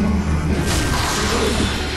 すごい